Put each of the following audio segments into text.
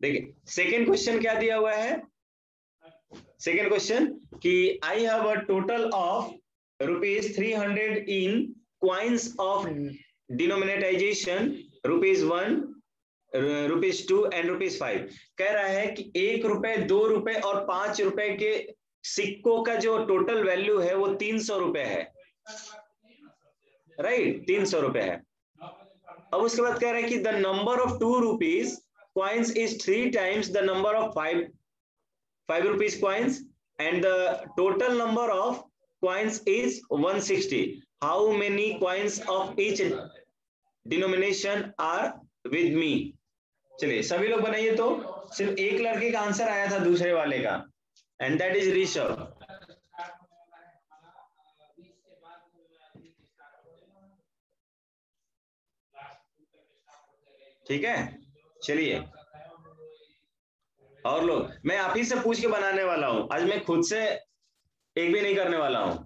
देखिए second question क्या दिया हुआ है? सेकेंड क्वेश्चन कि I have a total of rupees three hundred in coins of denomination rupees one rupees two and rupees five कह रहा है कि एक रुपए, दो रुपए और पाँच रुपए के सिक्कों का जो टोटल वैल्यू है, वो तीन सौ रुपए है। राइट तीन सौ रुपए है। अब उसके बाद कह रहा है कि the number of two rupees coins is three times the number of five five rupees coins and the total number of coins is 160 how many coins of each denomination are with me चलिए सभी लोग बनाइए तो सिर्फ़ एक लड़के का answer आया था दूसरे वाले का एंड दैट इज़ ऋषभ ठीक है चलिए। और लोग, मैं आप ही से पूछ के बनाने वाला हूँ। आज मैं खुद से एक भी नहीं करने वाला हूँ।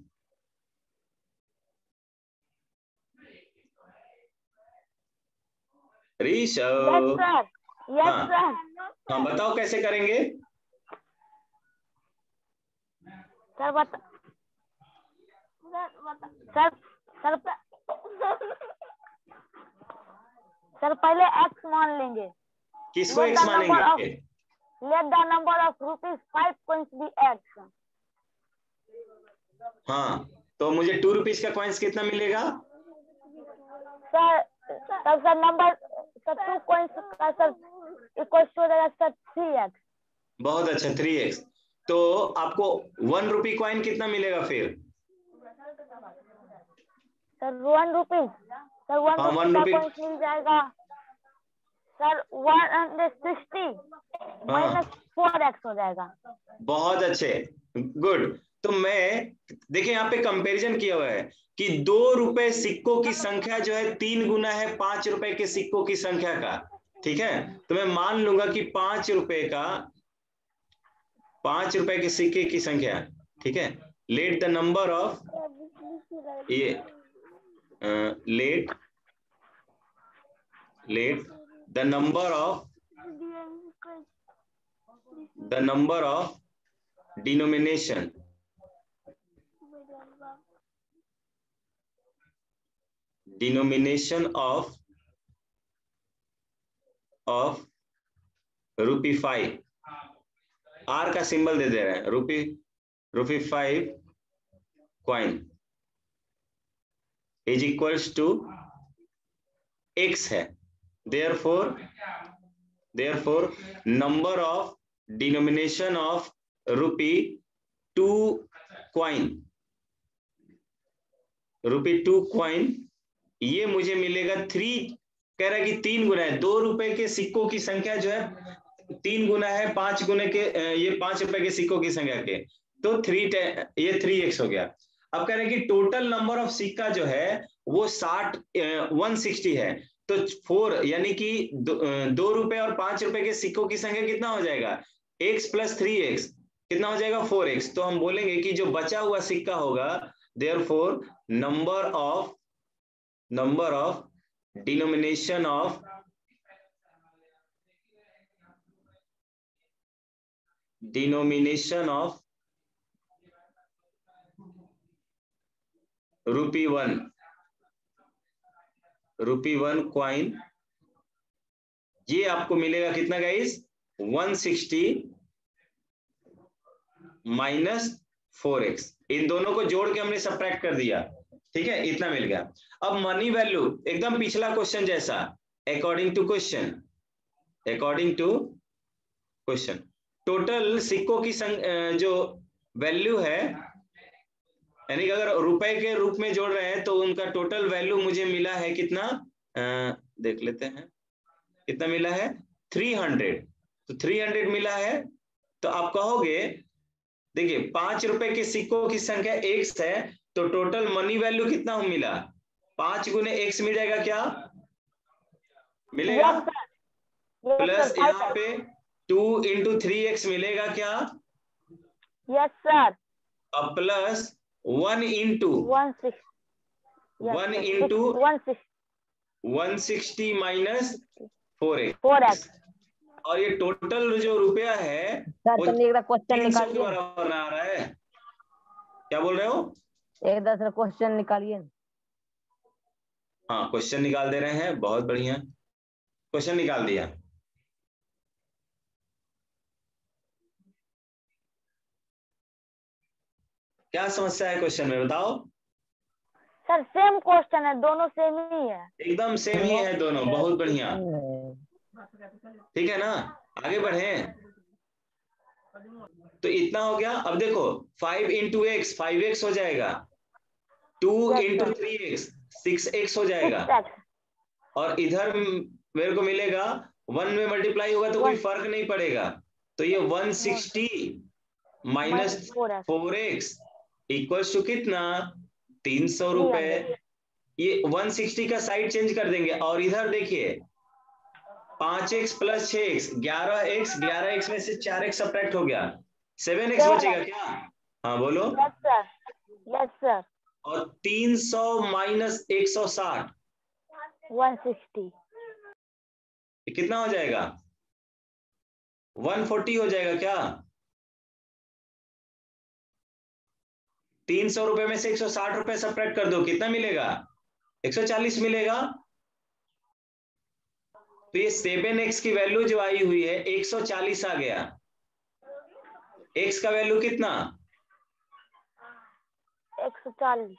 ऋषभ हाँ। हाँ बताओ कैसे करेंगे? सर बता सर सर सर पहले एक्स मान लेंगे। किसको एक्स मानेंगे? Let the number of rupees five coins be X हाँ तो मुझे टू रुपीज़ का कॉइन्स कितना मिलेगा? Sir sir number sir two coins का सर इक्वल हो जाएगा सर थ्री एक्स बहुत अच्छा थ्री एक्स तो आपको वन रुपी कॉइन कितना मिलेगा फिर? Sir one rupees sir one हाँ, रुपीज़ का मिल जाएगा। Sir one hundred sixty minus four X हो जाएगा। बहुत अच्छे। गुड तो मैं, देखिए यहाँ पे कंपैरिजन किया हुआ है कि दो रुपए सिक्कों की संख्या जो है तीन गुना है पाँच रुपए के सिक्कों की संख्या का, ठीक है? तो मैं मान लूँगा कि पाँच रुपए का, पाँच रुपए के सिक्के की संख्या, ठीक है? लेट द नंबर ऑफ़ ये let let the number of the number of denomination denomination of of rupee five R का सिंबल दे दे रहे हैं। Rupee rupee five coin is equals to X है। Therefore therefore number of denomination of rupee two coin rupee two coin ये मुझे मिलेगा three कह रहा है कि तीन गुना है। दो रुपए के सिक्कों की संख्या जो है तीन गुना है पाँच गुने के ये पाँच रुपए के सिक्कों की संख्या के। तो थ्री ये थ्री एक्स हो गया। अब कह रहे हैं कि टोटल नंबर ऑफ़ सिक्का जो है वो साठ वन सिक्सटी है। तो फोर यानी कि दो, दो रुपए और पाँच रुपए के सिक्कों की संख्या कितना हो जाएगा? एक्स प्लस थ्री एक्स कितना हो जाएगा? फोर एक्स तो हम बोलेंगे कि जो बचा हुआ सिक्का होगा therefore number of number of denomination of denomination of rupee one rupee one coin ये आपको मिलेगा कितना गाइस 160 माइनस फोर एक्स इन दोनों को जोड़ के हमने सब्ट्रैक्ट कर दिया। ठीक है इतना मिल गया। अब मनी वैल्यू एकदम पिछला क्वेश्चन जैसा according to question according to question total सिक्कों की संग, जो वैल्यू है यानी कि अगर रुपए के रूप में जोड़ रहे हैं तो उनका टोटल वैल्यू मुझे मिला है कितना? आ, देख लेते हैं। कितना मिला है? थ्री हंड्रेड तो थ्री हंड्रेड मिला है तो आप कहोगे देखिए पाँच रुपए के सिक्कों की संख्या एक है तो टोटल मनी वैल्यू कितना मिला? पाँच गुने एक्स मिल जाएगा क्या? मिलेगा? प्लस यहाँ पे टू इंटू थ्री एक्स मिलेगा क्या? यस सर अब plus one into one one into one one sixty minus four X four X और ये टोटल जो रुपया है सर वो क्वेश्चन बराबर आ रहा है। क्या बोल रहे हो? एक दस क्वेश्चन निकालिए। हाँ क्वेश्चन निकाल दे रहे हैं बहुत बढ़िया। क्वेश्चन निकाल दिया। क्या समस्या है क्वेश्चन में बताओ। सर सेम क्वेश्चन है दोनों सेम ही है। एकदम सेम ही है दोनों बहुत बढ़िया। ठीक है ना? आगे बढ़े। तो इतना हो गया। अब देखो five into X five X हो जाएगा। Two into three X six X हो जाएगा। और इधर मेरे को मिलेगा वन में मल्टीप्लाई होगा तो कोई फ़र्क नहीं पड़ेगा। तो ये one sixty minus four X equals to कितना? तीन सौ रुपए। ये वन सिक्सटी का साइड चेंज कर देंगे। और इधर देखिए पाँच एक्स प्लस छह एक्स ग्यारह एक्स ग्यारह एक्स में से चार एक्स सब्ट्रैक्ट हो गया। सेवन एक्स बचेगा क्या? हाँ बोलो। यस सर यस सर और तीन सौ माइनस एक सौ साठ। वन सिक्सटी ये कितना हो जाएगा? 140 हो जाएगा क्या? तीन सौ रुपए में से 160 रुपए सब्ट्रैक्ट कर दो कितना मिलेगा? 140 मिलेगा। तो ये सेवन एक्स की वैल्यू जो आई हुई है 140 आ गया। एक्स का वैल्यू कितना? एक सौ चालीस।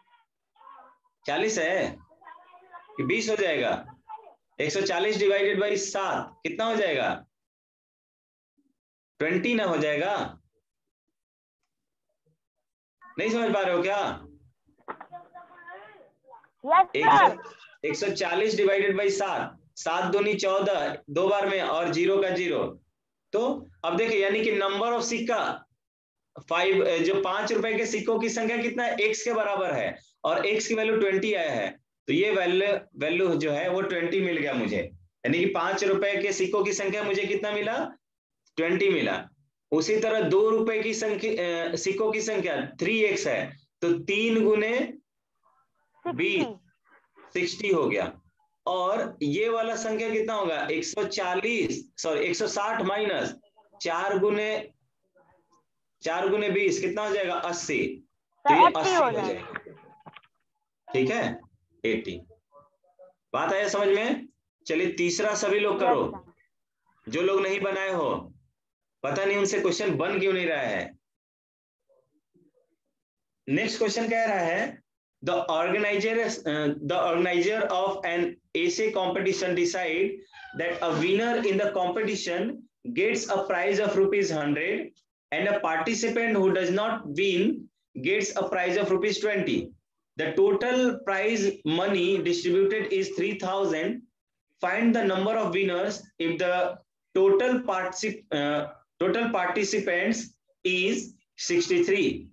40 है? कि 20 हो जाएगा? 140 डिवाइडेड बाई सात कितना हो जाएगा? 20 ना हो जाएगा? नहीं समझ पा रहे हो क्या? एक सौ चालीस डिवाइडेड बाई सात। सात दूनी चौदह दो बार में और ज़ीरो का ज़ीरो। तो अब देखिए यानी कि नंबर ऑफ़ सिक्का फाइव जो पाँच रुपए के सिक्कों की संख्या कितना है? एक्स के बराबर है। और एक्स की वैल्यू ट्वेंटी आया है। तो ये वैल्यू वैल्यू जो है वो ट्वेंटी मिल गया मुझे। यानी कि पाँच रुपए के सिक्कों की संख्या मुझे कितना मिला? ट्वेंटी मिला। उसी तरह दो रुपए की संख्या सिक्कों की संख्या थ्री एक्स है। तो तीन गुने बीस सिक्सटी हो गया। और ये वाला संख्या कितना होगा? 140 सॉरी 160 माइनस चार गुने चार गुने बीस कितना हो जाएगा? अस्सी। तो, तो ये अस्सी हो जाएगा। ठीक है? एटी। बात आया समझ में? चलिए तीसरा सभी लोग करो। जो लोग नहीं बनाए हो पता नहीं उनसे क्वेश्चन बन क्यों नहीं रहा है। नेक्स्ट क्वेश्चन कह रहा है the organiser the organiser of an essay competition decide that a winner in the competition gets a prize of rupees hundred and a participant who does not win gets a prize of rupees 20 the total prize money distributed is 3000 find the number of winners if the total particip uh, total participants is 63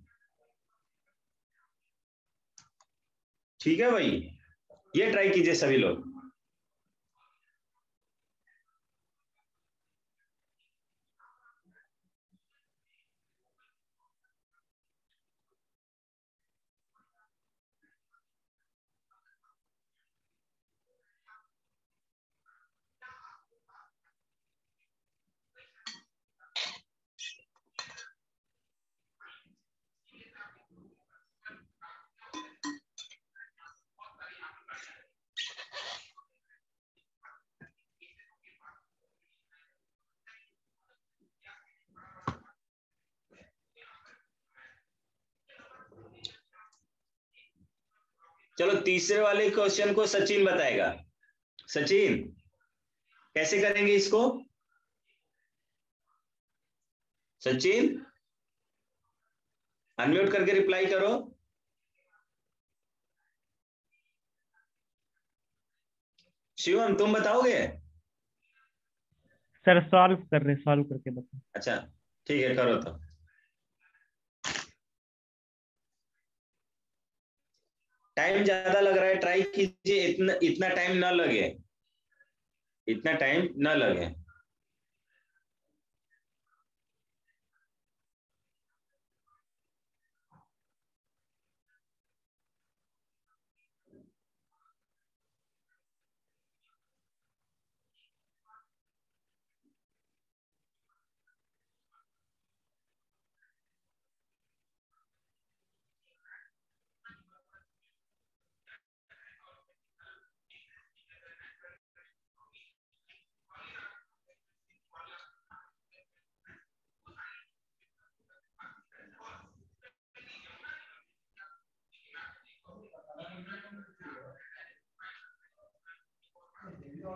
ठीक है भाई ये try कीजिए सभी लोग चलो तीसरे वाले क्वेश्चन को सचिन बताएगा। सचिन कैसे करेंगे इसको? सचिन अनम्यूट करके रिप्लाई करो। शिवम तुम बताओगे? सर सॉल्व कर रहे सॉल्व करके बताओ। अच्छा ठीक है करो तो। टाइम ज़्यादा लग रहा है ट्राई कीजिए, इतना इतना टाइम ना लगे। इतना टाइम ना लगे।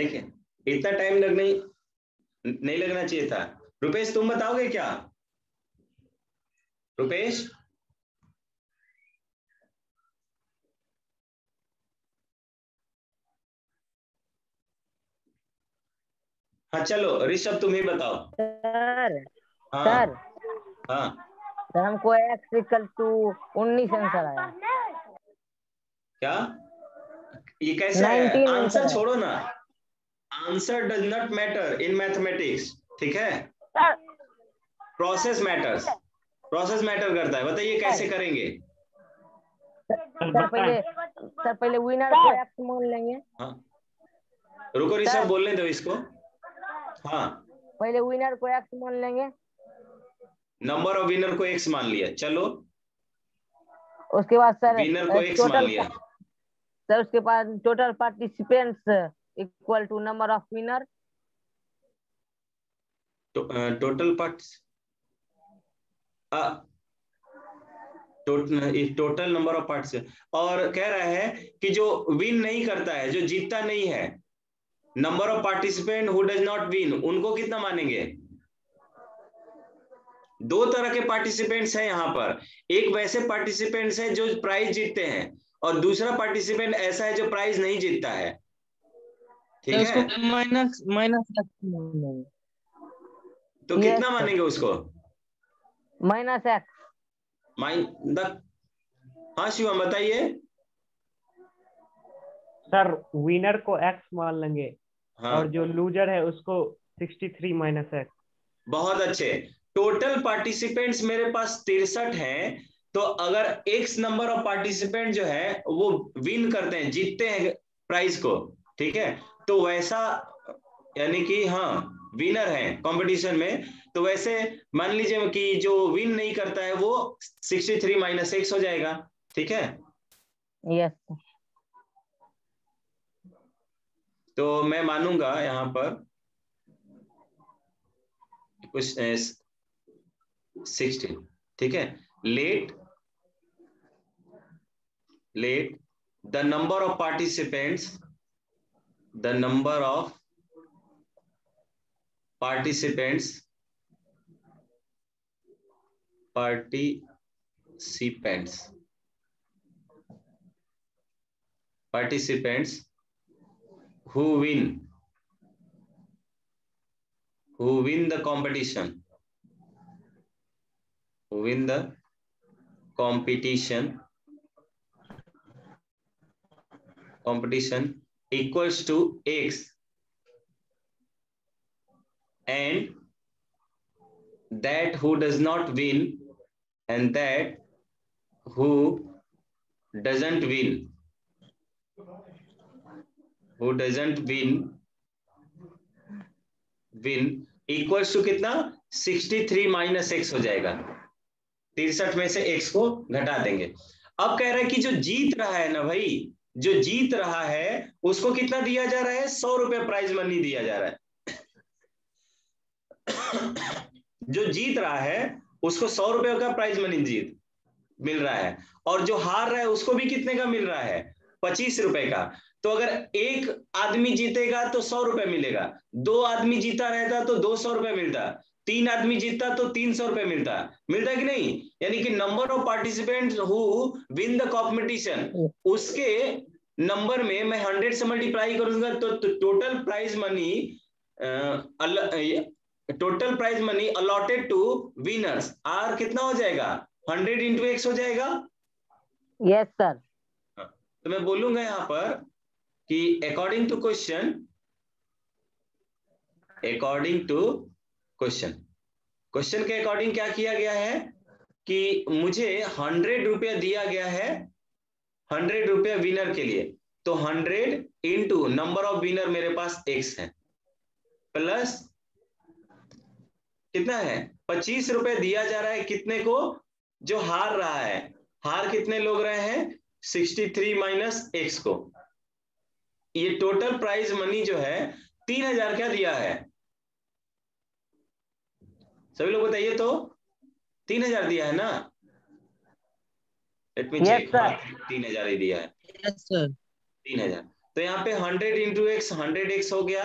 देखिए इतना टाइम लगने नहीं लगना चाहिए था। रुपेश तुम बताओगे क्या? रुपेश? हाँ चलो ऋषभ तुम ही बताओ। सर हाँ। सर। हाँ। सर हमको एक्स इक्वल टू उन्नीस आंसर आया। क्या? ये कैसे है? 19 आंसर आंसर। छोड़ो ना। Answer does not matter in mathematics ठीक है? प्रोसेस मैटर्स प्रोसेस मैटर करता है। बताइए कैसे करेंगे? सर पहले सर पहले विनर को मान लेंगे। हाँ। रुको ऋषभ। बोलने दो इसको। हाँ। पहले विनर को एक्स मान लेंगे। नंबर ऑफ़ विनर को एक्स मान लिया। चलो। उसके बाद सर विनर को एक्स मान लिया। सर उसके बाद total participants equal to number of winner total parts total number of parts और कह रहा है कि जो विन नहीं करता है, जो जीतता नहीं है number of participant who does not win उनको कितना मानेंगे? दो तरह के पार्टिसिपेंट्स हैं यहाँ पर। एक वैसे पार्टिसिपेंट्स हैं जो प्राइज जीतते हैं और दूसरा पार्टिसिपेंट ऐसा है जो प्राइज नहीं जीतता है। ठीक है। माइनस माइनस तो Yes, कितना मानेंगे उसको? माइनस एक्स माइन द हाँ शिवम बताइए। सर विनर को एक्स मान लेंगे। हाँ। और जो लूजर है उसको 63 माइनस एक्स बहुत अच्छे। टोटल पार्टिसिपेंट्स मेरे पास तिरसठ हैं। तो अगर एक्स नंबर ऑफ़ पार्टिसिपेंट जो है वो विन करते हैं जीतते हैं प्राइज को। ठीक है? तो वैसा यानी कि हाँ विनर है कंपटीशन में। तो वैसे मान लीजिए कि जो विन नहीं करता है वो 63 थ्री माइनस एक्स हो जाएगा ठीक है? यस तो मैं मानूँगा यहाँ पर कुछ सिक्सटीन ठीक है? Let let the number of participants the number of participants participants participants who win who win the competition who win the competition competition equals to x and that who does not win and that who doesn't win who doesn't win win equals to कितना 63 minus x हो जाएगा तिरसठ में से x को घटा देंगे अब कह रहा है कि जो जीत रहा है ना भाई जो जीत रहा है, उसको कितना दिया जा रहा है? सौ रुपए प्राइज मनी दिया जा रहा है। जो जीत रहा है, उसको सौ रुपए का प्राइज मनी जीत मिल रहा है। और जो हार रहा है, उसको भी कितने का मिल रहा है? पच्चीस रुपए का। तो अगर एक आदमी जीतेगा तो सौ रुपए मिलेगा। दो आदमी जीता रहता तो दो सौ रुपए मिलता। तीन आदमी जीतता तो तीन सौ रुपए मिलता। मिलता कि नहीं? यानी कि number of participant who win the competition उसके नंबर में मैं हंड्रेड से मल्टीप्लाई करूँगा तो, total prize money total prize money allotted to winners are कितना हो जाएगा? हंड्रेड इंटू एक्स हो जाएगा? यस yes, सर तो मैं बोलूँगा यहाँ पर कि according to question according to question question के अकॉर्डिंग क्या किया गया है? कि मुझे हंड्रेड रुपया दिया गया है हंड्रेड रुपया विनर के लिए। तो hundred into number of winner मेरे पास एक्स है। प्लस कितना है? पच्चीस रुपए दिया जा रहा है कितने को? जो हार रहा है। हार कितने लोग रहे हैं? सिक्सटी थ्री माइनस एक्स को। ये टोटल प्राइज मनी जो है, तीन हज़ार क्या दिया है? सभी लोग बताइए तो तीन हज़ार दिया है ना? लेट मी चेक तीन हज़ार ही दिया है। यस सर तीन हज़ार। तो यहाँ पे hundred into X hundred X हो गया।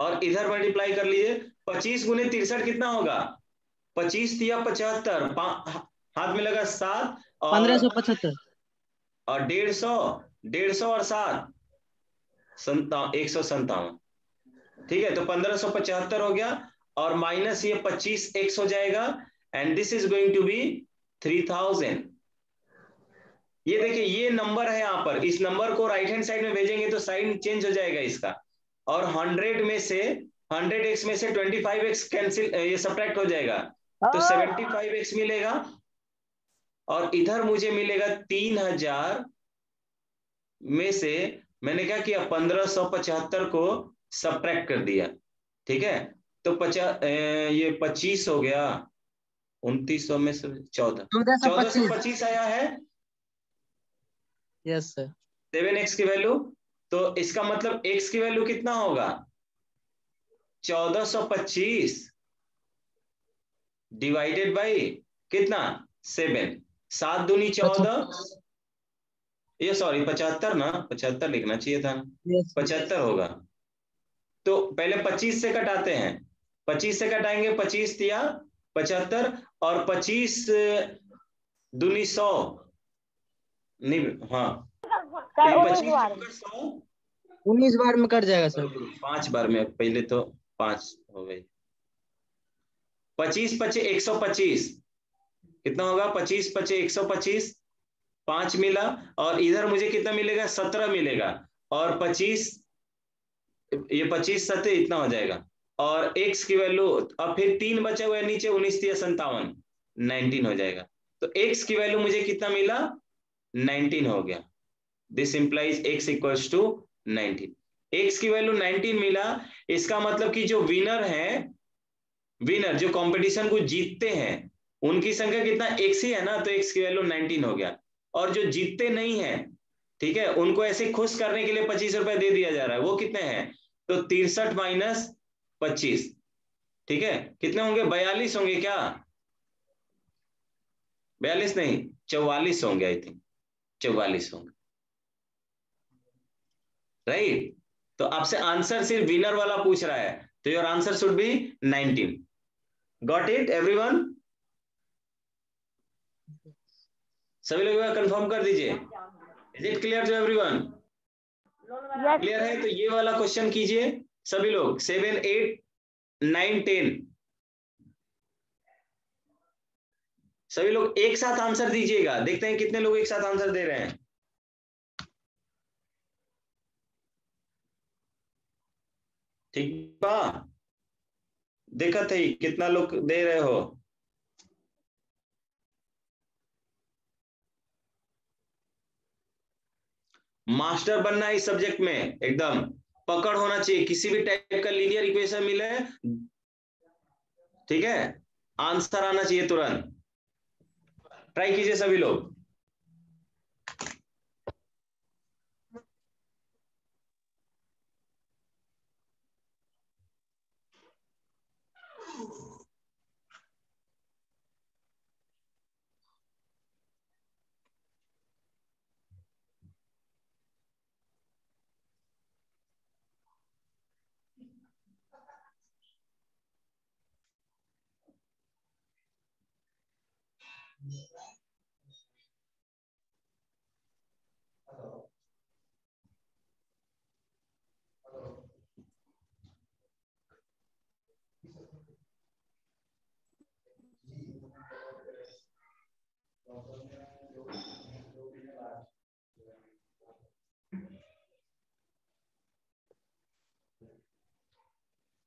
और इधर मल्टीप्लाई कर लीजिए पच्चीस गुने तिरसठ कितना होगा? पच्चीस दिया पचहत्तर हाथ में लगा सात पंद्रह सौ पचहत्तर। और डेढ़ सौ डेढ़ सौ और सात संतावन एक सौ संतावन ठीक है तो पंद्रह सौ पचहत्तर हो गया। और माइनस ये पच्चीस एक्स हो जाएगा and this is going to be three thousand ये देखिए ये नंबर है यहाँ पर। इस नंबर को राइट हैंड साइड में भेजेंगे तो साइन चेंज हो जाएगा इसका। और हंड्रेड में से हंड्रेड एक्स में से ट्वेंटी फाइव एक्स कैंसिल ये सब्ट्रैक्ट हो जाएगा। तो सेवेंटी फाइव एक्स मिलेगा। और इधर मुझे मिलेगा तीन हज़ार में से मैंने क्या किया? पंद्रह सौ पचहत्तर को सब्ट्रैक्ट कर दिया। ठीक है? तो पचा ये पच्चीस हो गया। उनतीस सौ में से चौदह। चौदह सौ पच्चीस। आया है। यस सर सेवन एक्स की वैल्यू। तो इसका मतलब एक्स की वैल्यू कितना होगा? 1425 डिवाइडेड बाई कितना? सेवन। सात दूनी चौदह। ये सॉरी पचहत्तर ना? पचहत्तर लिखना चाहिए था। पचहत्तर होगा। तो पहले पच्चीस से कटाते हैं। पच्चीस से कटाएँगे पच्चीस दिया पचहत्तर और पच्चीस दूनी सौ। नहीं हाँ। उन्नीस बार में। कट जाएगा सर। पाँच बार में पहले तो पाँच हो गई। पच्चीस पच्चीस एक सौ पच्चीस। कितना होगा? पच्चीस पच्चीस एक सौ पच्चीस। पाँच मिला और इधर मुझे कितना मिलेगा? सत्रह मिलेगा। और पच्चीस ये पच्चीस सत्य इतना हो जाएगा। और एक्स की वैल्यू अब फिर तीन बचे हुए नीचे, उन्नीस या संतावन नाइनटीन हो जाएगा। तो एक्स की वैल्यू मुझे कितना मिला? नाइनटीन हो गया। This implies X equals to nineteen X की वैल्यू नाइनटीन मिला, इसका मतलब कि जो विनर है विनर जो कंपटीशन को जीतते हैं, उनकी संख्या कितना? एक्स ही है ना तो एक्स की वैल्यू नाइनटीन हो गया। और जो जीतते नहीं है, ठीक है, उनको ऐसे खुश करने के लिए पच्चीस रुपए दे दिया जा रहा है। वो कितने हैं? तो तिरसठ माइनस पच्चीस। ठीक है? कितने होंगे? बयालीस होंगे क्या? बयालीस नहीं चौवालीस होंगे आई थिंक चौवालीस होंगे। राइट तो आपसे आंसर सिर्फ़ विनर वाला पूछ रहा है। तो your answer should be 19 got it everyone सभी लोग कंफर्म कर दीजिए। Is it clear to everyone clear है? तो ये वाला क्वेश्चन कीजिए। सभी लोग सेवन एट नाइन टेन सभी लोग एक साथ आंसर दीजिएगा। देखते हैं कितने लोग एक साथ आंसर दे रहे हैं। ठीक बा? दिक्कत है कितना लोग दे रहे हो। मास्टर बनना है इस सब्जेक्ट में, एकदम। पकड़ होना चाहिए। किसी भी टाइप का लीनियर इक्वेशन मिले, ठीक है? आंसर आना चाहिए तुरंत। ट्राई कीजिए सभी लोग।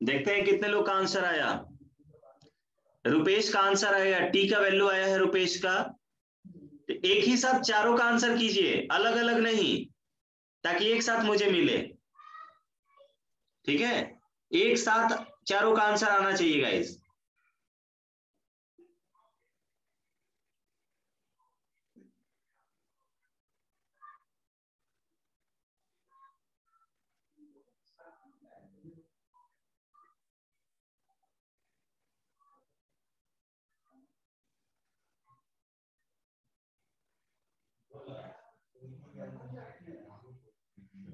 देखते हैं कितने लोग का आंसर आया। रुपेश का आंसर आएगा टी का वैल्यू आया है रुपेश का। तो एक ही साथ चारों का आंसर कीजिए अलग अलग नहीं, ताकि एक साथ मुझे मिले। ठीक है? एक साथ चारों का आंसर आना चाहिए गाइस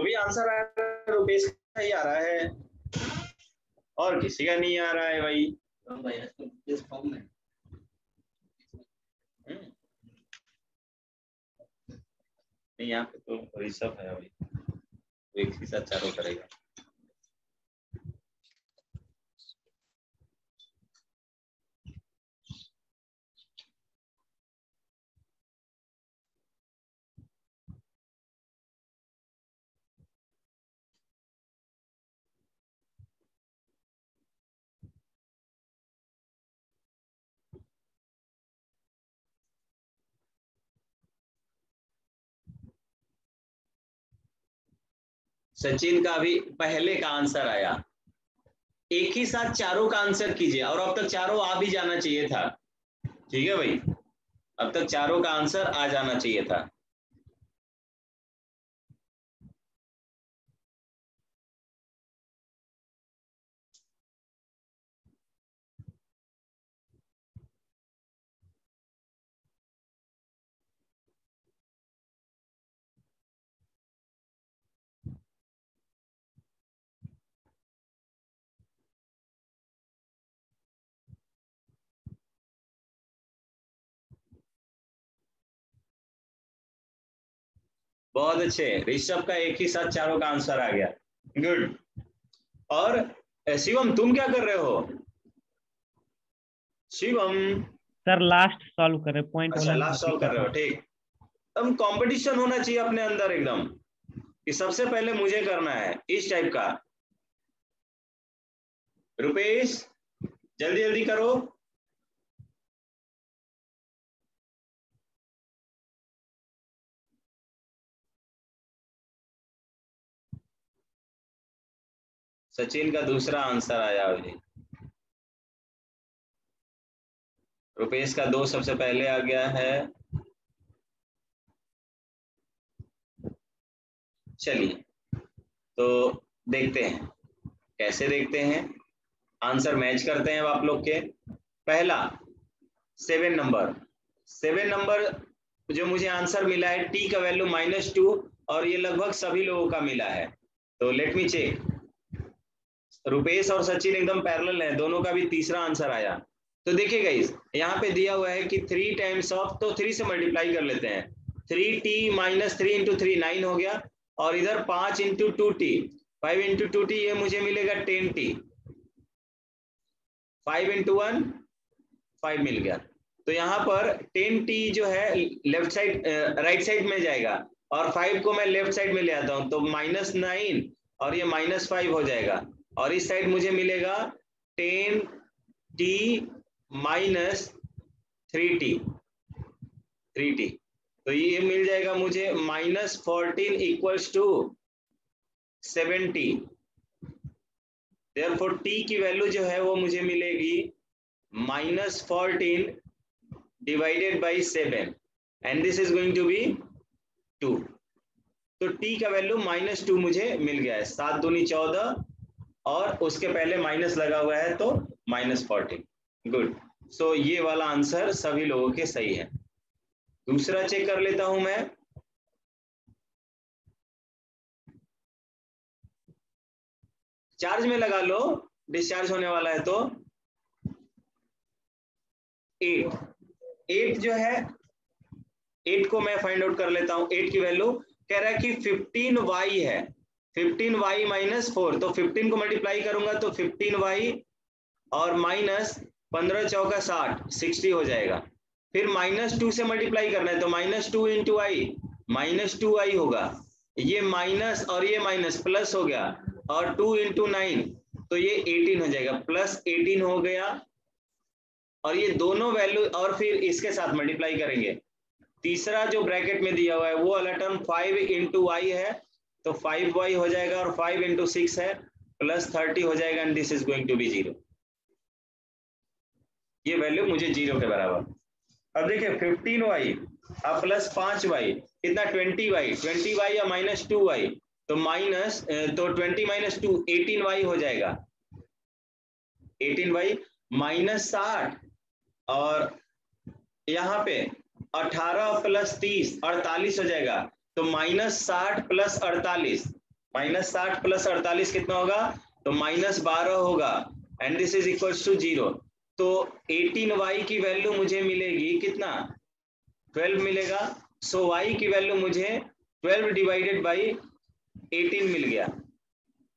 जो भी आंसर आ रहा है रुपेश का ही आ रहा है। और किसी का नहीं आ रहा है भाई। हम्म। नहीं, यहाँ पे तो सब है भाई वो एक ही साथ चारों करेगा। सचिन का भी पहले का आंसर आया। एक ही साथ चारों का आंसर कीजिए, और अब तक चारों आ भी जाना चाहिए था। ठीक है भाई? अब तक चारों का आंसर आ जाना चाहिए था। बहुत अच्छे ऋषभ का एक ही साथ चारों का आंसर आ गया। गुड और शिवम तुम क्या कर रहे हो? शिवम। सर लास्ट सॉल्व कर रहे पॉइंट अच्छा लास्ट सॉल्व कर रहे हो ठीक। अब कंपटीशन होना चाहिए अपने अंदर एकदम कि सबसे पहले मुझे करना है इस टाइप का। रुपेश जल्दी जल्दी करो। सचिन का दूसरा आंसर आया अभी। रुपेश का दो सबसे पहले आ गया है। चलिए तो देखते हैं, कैसे देखते हैं? आंसर मैच करते हैं आप लोग के। पहला, सेवन नंबर। सेवन नंबर जो मुझे आंसर मिला है, टी का वैल्यू माइनस टू, और ये लगभग सभी लोगों का मिला है। तो लेट मी चेक रुपेश और सचिन एकदम पैरेलल है, दोनों का भी तीसरा आंसर आया। तो देखिए गाइस यहाँ पे दिया हुआ है कि थ्री टाइम्स ऑफ़ तो थ्री से मल्टीप्लाई कर लेते हैं। Three T minus three into three nine हो गया। और इधर पाँच into two T five into two T ये मुझे मिलेगा ten T five into one five मिल गया। तो यहाँ पर टेन टी जो है लेफ़्ट साइड राइट साइड में जाएगा। और फाइव को मैं लेफ़्ट साइड में ले आता हूँ तो माइनस नाइन और ये माइनस फाइव हो जाएगा। और इस साइड मुझे मिलेगा ten T minus three T three T तो ये मिल जाएगा मुझे minus fourteen equals to seventy therefore T की वैल्यू जो है वो मुझे मिलेगी minus fourteen divided by seven and this is going to be two तो टी का वैल्यू माइनस टू मुझे मिल गया है। सात दूनी चौदह और उसके पहले माइनस लगा हुआ है तो माइनस फोर्टीन गुड सो ये वाला आंसर सभी लोगों के सही है. दूसरा चेक कर लेता हूँ मैं. चार्ज में लगा लो. डिस्चार्ज होने वाला है तो एट एट जो है एट को मैं फाइंड आउट कर लेता हूँ. एट की वैल्यू कह रहा है कि फिफ्टीन वाई है. फिफ्टीन वाई माइनस फोर तो फिफ्टीन को मल्टीप्लाई करूँगा तो फिफ्टीन वाई और माइनस पंद्रह चौका साठ, सिक्सटी हो जाएगा। फिर माइनस टू से मल्टीप्लाई करना है तो minus two into I, minus two I होगा। ये माइनस और ये माइनस प्लस हो गया और टू इंटू नाइन तो ये एटीन हो जाएगा। प्लस एटीन हो गया और ये दोनों वैल्यू और फिर इसके साथ मल्टीप्लाई करेंगे। तीसरा जो ब्रैकेट में दिया हुआ है वो वाला फाइव इंटू आई है तो फाइव वाई हो जाएगा और फाइव इंटू सिक्स है प्लस थर्टी हो जाएगा and this is going to be zero ये वैल्यू मुझे ज़ीरो के बराबर। अब देखिए फिफ्टीन वाई अब प्लस पाँच वाई कितना? ट्वेंटी वाई ट्वेंटी वाई या माइनस टू वाई तो माइनस तो twenty minus two eighteen y हो जाएगा। एटीन वाई माइनस साठ, और यहाँ पे अठारह प्लस तीस, अड़तालीस हो जाएगा। तो माइनस साठ प्लस अड़तालीस। माइनस साठ प्लस अड़तालीस कितना होगा? तो माइनस बारह होगा। And this is equal to zero तो 18y की वैल्यू मुझे मिलेगी कितना? 12 मिलेगा। सो so y की वैल्यू मुझे 12 डिवाइडेड बाई 18 मिल गया।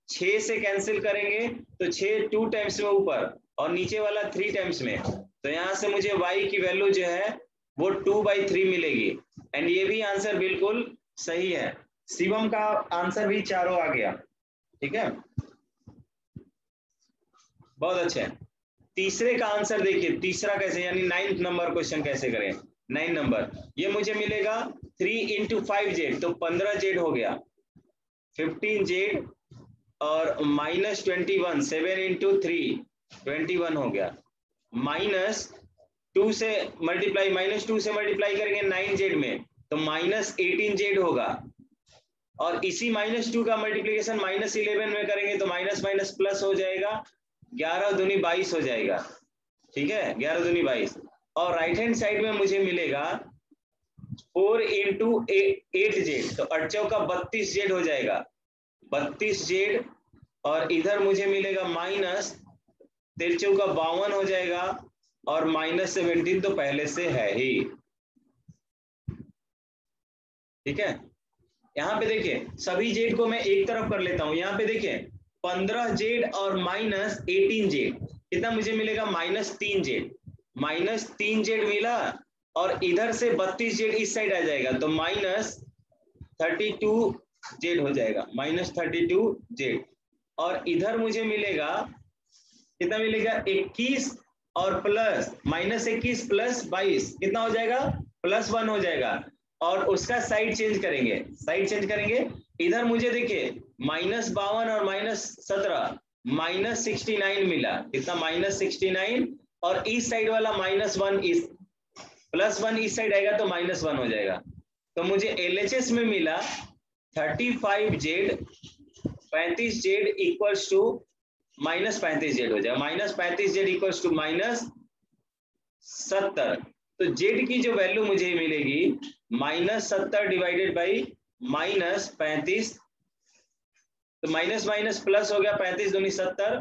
6 से कैंसिल करेंगे तो 6 टू टाइम्स में ऊपर और नीचे वाला थ्री टाइम्स में। तो यहाँ से मुझे y की वैल्यू जो है, वो टू बाई थ्री मिलेगी। एंड ये भी आंसर बिल्कुल सही है। शिवम का आंसर भी चारों आ गया। ठीक है? बहुत अच्छा तीसरे का आंसर देखिए, तीसरा कैसे, यानी नाइन्थ नंबर क्वेश्चन कैसे करें? नाइन नंबर ये मुझे मिलेगा थ्री इंटू फाइव जेड तो पंद्रह जेड हो गया। फिफ्टीन जेड और minus twenty one seven into three twenty one हो गया। माइनस टू से मल्टीप्लाई माइनस टू से मल्टीप्लाई करेंगे नाइन जेड में। तो माइनस एटीन जेड होगा। और इसी माइनस टू का मल्टीप्लीकेशन माइनस इलेवन में करेंगे तो माइनस माइनस प्लस हो जाएगा, ग्यारह दुनी बाईस हो जाएगा। ठीक है? ग्यारह दुनी बाईस। और राइट हैंड साइड में मुझे मिलेगा फोर इंटू एट जेड। तो अड़चौ का बत्तीस जेड हो जाएगा। बत्तीस जेड और इधर मुझे मिलेगा माइनस तिरचौ का बावन हो जाएगा और माइनस सेवेंटीन तो पहले से है ही। ठीक है? यहाँ पे देखिए, सभी जेड को मैं एक तरफ़ कर लेता हूँ। यहाँ पे देखिए, पंद्रह जेड और माइनस एटीन जेड कितना मुझे मिलेगा? माइनस तीन जेड माइनस तीन जेड मिला और इधर से बत्तीस जेड इस साइड आ जाएगा। तो माइनस थर्टी टू जेड हो जाएगा। माइनस थर्टी टू जेड और इधर मुझे मिलेगा, कितना मिलेगा? 21 और प्लस माइनस इक्कीस प्लस बाईस। कितना हो जाएगा? प्लस वन हो जाएगा। और उसका साइड चेंज करेंगे। साइड चेंज करेंगे। इधर मुझे देखिए माइनस बावन और माइनस सत्रह माइनस सिक्सटी नाइन मिला। कितना? माइनस सिक्सटी नाइन और इस साइड वाला माइनस वन इस प्लस वन इस साइड आएगा तो माइनस वन हो जाएगा। तो मुझे एलएचएस में मिला थर्टी फाइव जेड पैंतीस जेड इक्वल्स टू माइनस पैंतीस जेड हो जाएगा। माइनस पैंतीस जेड इक्वल्स टू माइनस सत्तर। तो जेड की जो वैल्यू मुझे मिलेगी माइनस सत्तर डिवाइडेड बाई माइनस पैंतीस तो माइनस माइनस प्लस हो गया पैंतीस दूनी सत्तर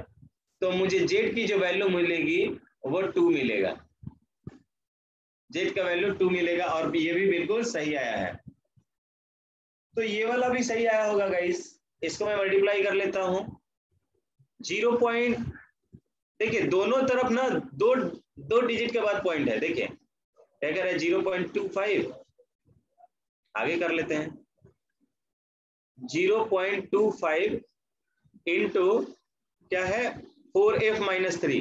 तो मुझे जेड की जो वैल्यू मिलेगी, वो टू मिलेगा। जेड का वैल्यू टू मिलेगा और ये भी बिल्कुल सही आया है। तो ये वाला भी सही आया होगा गाइस इसको मैं मल्टीप्लाई कर लेता हूँ। ज़ीरो पॉइंट देखिए, दोनों तरफ़ ना दो दो डिजिट के बाद पॉइंट है, देखिए। क्या कह रहा है? ज़ीरो पॉइंट टू फाइव आगे कर लेते हैं। Zero point two five into क्या है? Four f minus three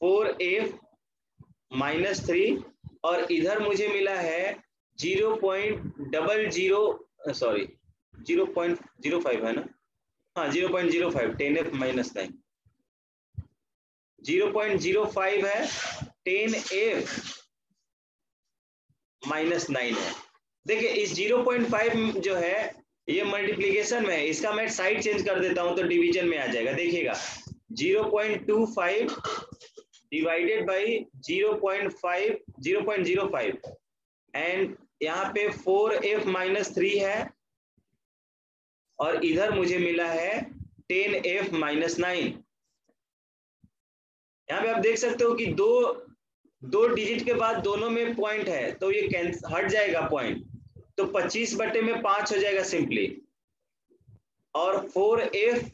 four f minus three और इधर मुझे मिला है zero point double zero sorry zero point zero five है ना? हाँ zero point zero five ten f minus nine zero point zero five है टेन एफ़ माइनस नाइन है। देखिए, इस ज़ीरो पॉइंट फाइव जो है, ये मल्टीप्लीकेशन में इसका मैं साइड चेंज कर देता हूँ तो डिवीज़न में आ जाएगा। देखिएगा, zero point two five divided by zero point five, zero point zero five. And यहाँ पे फोर एफ़ माइनस थ्री है। और इधर मुझे मिला है टेन एफ़ माइनस नाइन यहाँ पे आप देख सकते हो कि दो दो डिजिट के बाद दोनों में पॉइंट है तो ये हट जाएगा पॉइंट तो 25 बटे में पाँच हो जाएगा सिंपली और फोर एफ़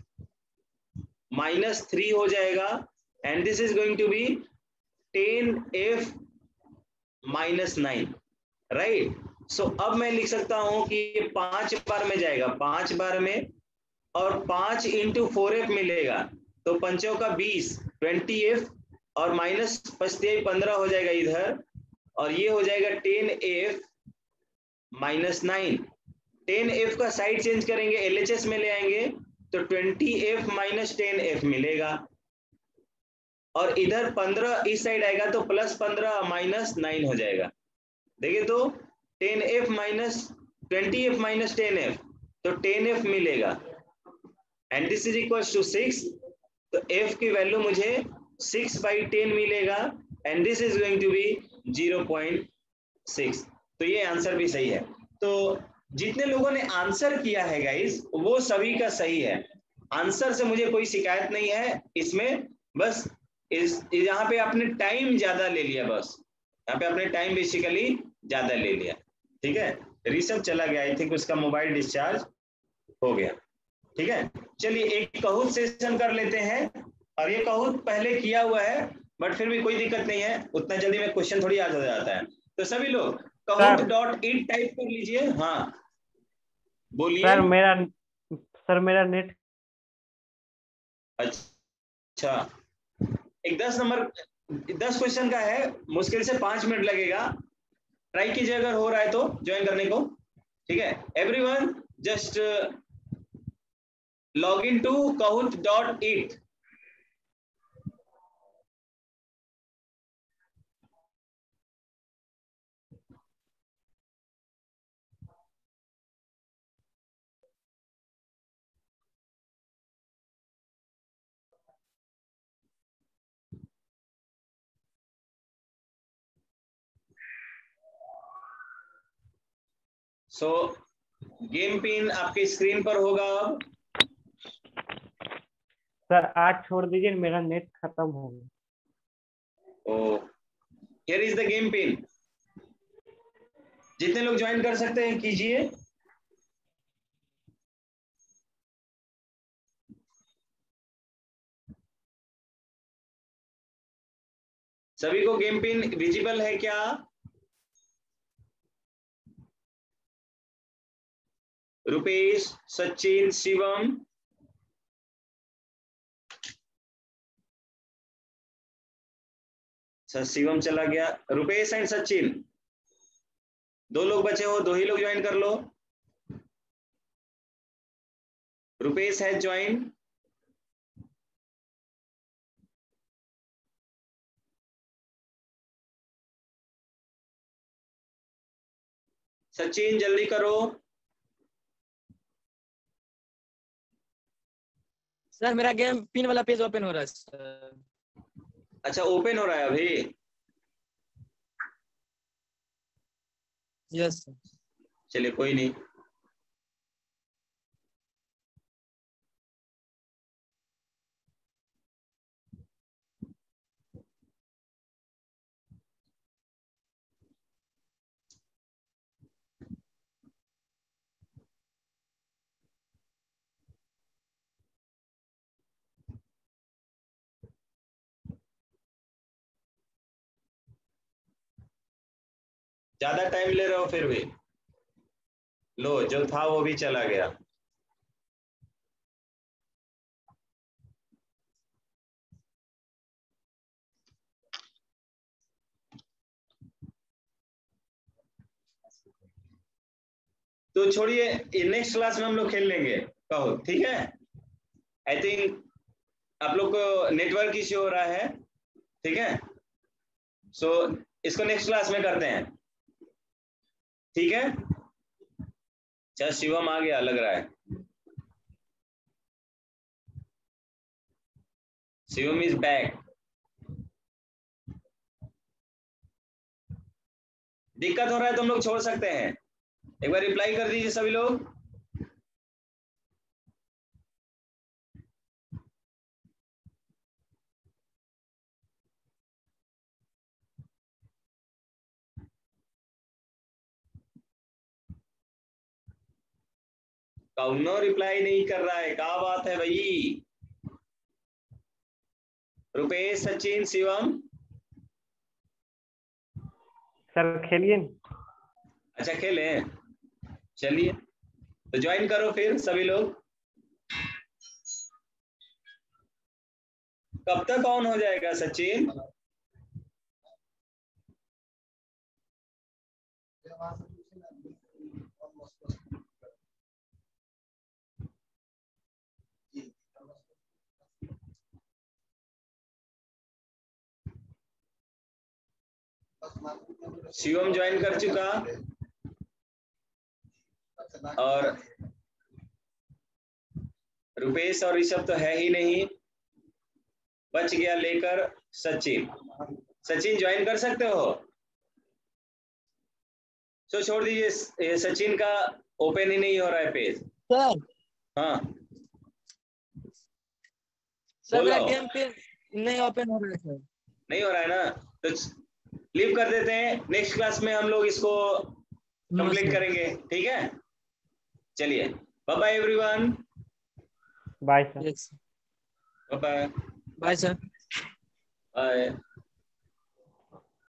माइनस थ्री हो जाएगा and this is going to be ten f minus nine right so अब मैं लिख सकता हूँ कि ये पाँच बार में जाएगा, पाँच बार में, और पाँच इंटू फोर एफ़ मिलेगा। तो पंचों का बीस ट्वेंटी एफ़ और माइनस पचते पंद्रह हो जाएगा इधर, और ये हो जाएगा ten f minus nine ten f का साइड चेंज करेंगे एलएचएस में ले आएँगे तो twenty f minus ten f मिलेगा। और इधर पंद्रह इस साइड आएगा तो प्लस पंद्रह माइनस नाइन हो जाएगा। देखिए तो ten f minus twenty f minus ten f तो टेन एफ़ मिलेगा। And this is equal to six तो एफ़ की वैल्यू मुझे सिक्स बाई टेन मिलेगा and this is going to be zero point six तो ये आंसर भी सही है। तो जितने लोगों ने आंसर किया है गाइस वो सभी का सही है। आंसर से मुझे कोई शिकायत नहीं है, इसमें बस इस, यहाँ पे आपने टाइम ज़्यादा ले लिया बस। यहाँ पे आपने टाइम बेसिकली ज़्यादा ले लिया। ठीक है? ऋषभ चला गया आई थिंक उसका मोबाइल डिस्चार्ज हो गया। ठीक है? चलिए, एक कहूत सेशन कर लेते हैं। और ये कहूत पहले किया हुआ है बट फिर भी कोई दिक्कत नहीं है। उतना जल्दी में क्वेश्चन थोड़ी याद हो जाता है। तो सभी लोग कहूत डॉट इन टाइप कर लीजिए। हाँ। बोलिए। सर मेरा सर मेरा नेट अच्छा। एक दस नंबर दस क्वेश्चन का है। मुश्किल से पाँच मिनट लगेगा। ट्राई कीजिए अगर हो रहा है तो ज्वाइन करने को। ठीक है? Everyone just log in to Kahoot dot it so game pin आपके स्क्रीन पर होगा अब। सर आज छोड़ दीजिए मेरा नेट खत्म हो गया। ओ here is the game pin जितने लोग ज्वाइन कर सकते हैं कीजिए। सभी को गेम पिन विजिबल है क्या? रुपेश सचिन शिवम सर शिवम चला गया। रुपेश एंड सचिन दो लोग बचे हो, दो ही लोग ज्वाइन कर लो। रुपेश है ज्वाइन सचिन जल्दी करो। सर मेरा गेम पिन वाला पेज ओपन हो रहा है सर। अच्छा ओपन हो रहा है अभी? यस सर चलिए कोई नहीं। ज़्यादा टाइम ले रहे हो फिर भी? लो जो था वो भी चला गया। तो छोड़िए नेक्स्ट क्लास में हम लोग खेल लेंगे। कहो ठीक है? आई थिंक आप लोग को नेटवर्क इश्यू हो रहा है ठीक है? सो so, इसको नेक्स्ट क्लास में करते हैं। ठीक है? चल, शिवम आ गया, लग रहा है। शिवम इज़ बैक दिक्कत हो रहा है, तुम लोग छोड़ सकते हैं। एक बार रिप्लाई कर दीजिए सभी लोग। कौनो रिप्लाई नहीं कर रहा है क्या बात है भाई? रुपेश सचिन शिवम। सर खेलिए। अच्छा खेले। चलिए तो ज्वाइन करो फिर सभी लोग। कब तक ऑन हो जाएगा सचिन? शिवम ज्वाइन कर चुका। और रुपेश और ऋषभ तो है ही नहीं। बच गया लेकर सचिन। सचिन ज्वाइन कर सकते हो? तो छोड़ दीजिए सचिन का ओपन ही नहीं हो रहा है पेज सर हाँ। सर गेम नहीं ओपन हो रहा है सर नहीं हो रहा है ना? तो लीव कर देते हैं। नेक्स्ट क्लास में हम लोग इसको कंप्लीट करेंगे। ठीक है? चलिए। Bye bye everyone bye sir bye bye bye sir bye